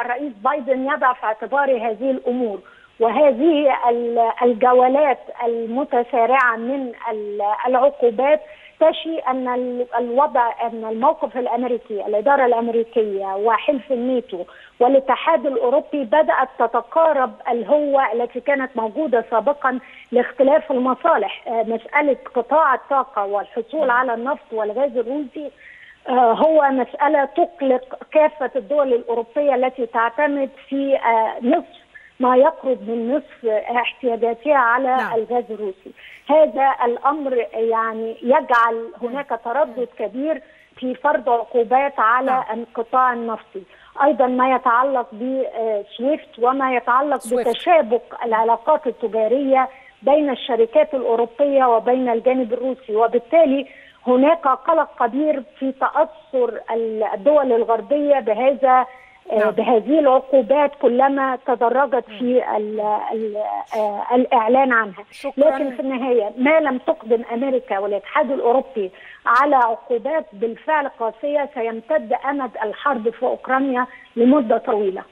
الرئيس بايدن يضع في اعتباره هذه الأمور وهذه الجولات المتسارعة من العقوبات تشي أن الوضع أن الموقف الأمريكي الإدارة الأمريكية وحلف الناتو والاتحاد الأوروبي بدأت تتقارب الهوه التي كانت موجودة سابقا لاختلاف المصالح. مسألة قطاع الطاقة والحصول على النفط والغاز الروسي هو مسألة تقلق كافة الدول الأوروبية التي تعتمد في نصف ما يقرب من نصف احتياجاتها على نعم. الغاز الروسي هذا الأمر يعني يجعل هناك تردد كبير في فرض عقوبات على نعم. القطاع النفطي أيضا ما يتعلق بسويفت وما يتعلق سويفت. بتشابك العلاقات التجارية بين الشركات الأوروبية وبين الجانب الروسي وبالتالي هناك قلق كبير في تأثر الدول الغربية بهذا نعم. بهذه العقوبات كلما تدرجت في ال ال الإعلان عنها شكرا. لكن في النهاية ما لم تقدم أمريكا والاتحاد الأوروبي على عقوبات بالفعل قاسية سيمتد أمد الحرب في أوكرانيا لمدة طويلة